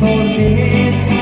você